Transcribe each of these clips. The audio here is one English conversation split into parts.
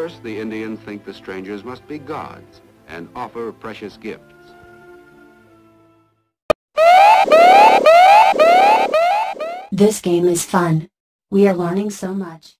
first, the Indians think the strangers must be gods and offer precious gifts. This game is fun. We are learning so much.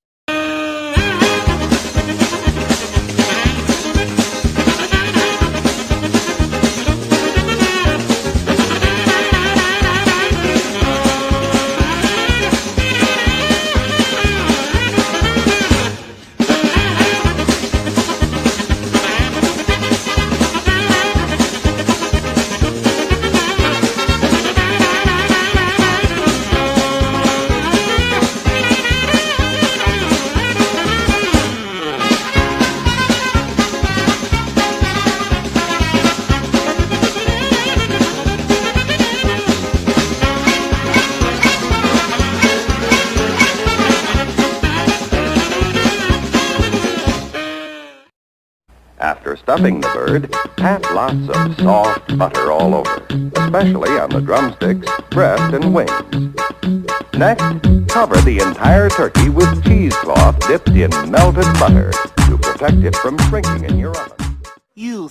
After stuffing the bird, pat lots of soft butter all over, especially on the drumsticks, breast, and wings. Next, cover the entire turkey with cheesecloth dipped in melted butter to protect it from shrinking in your oven. You